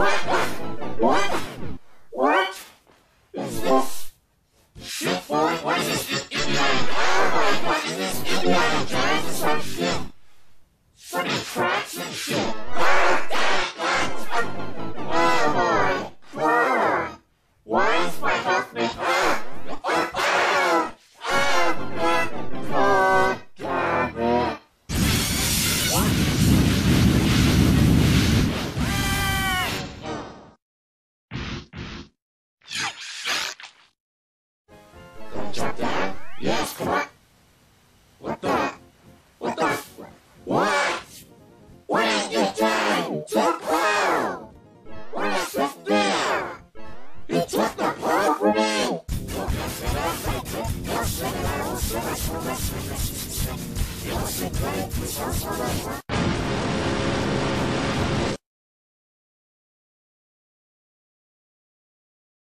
What? What? What is this? Shit, boy, what is this? It's not and jump down. Yes, come on. What the? What the? What? What is this time? Jump out! What is this there? You took the ball from me! You're so